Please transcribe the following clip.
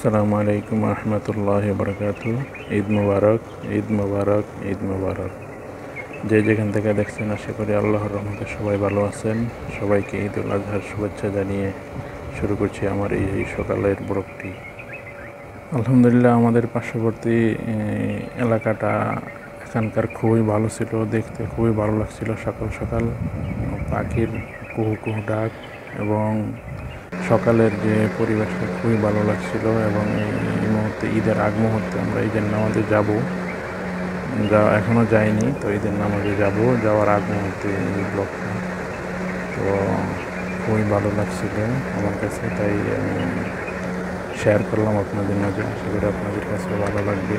আসসালামু আলাইকুম রহমতুল্লাহ বরকাত ঈদ মুবারক ঈদ মুবারক ঈদ মুবারক। যে যেখান থেকে দেখছেন, আশা করি আল্লাহর রহমতে সবাই ভালো আছেন। সবাইকে ঈদ উল আজহার শুভেচ্ছা জানিয়ে শুরু করছি আমার এই সকালের ব্লগটি। আলহামদুলিল্লাহ, আমাদের পার্শ্ববর্তী এলাকাটা এখানকার খুবই ভালো ছিল, দেখতে খুবই ভালো লাগছিল সকাল সকাল। পাখির কুহু কুহু ডাক এবং সকালের যে পরিবেশটা খুবই ভালো লাগছিল এবং এই মুহূর্তে, ঈদের আগ মুহূর্তে আমরা ঈদের নামাজে যাব। যা এখনও যাইনি, তো ঈদের নামাজে যাব। যাওয়ার আগ মুহূর্তে এই ব্লগটা। তো খুবই ভালো লাগছিল আমার কাছে, তাই আমি শেয়ার করলাম আপনাদের মাঝে। আশা করি আপনাদের কাছে ভালো লাগবে।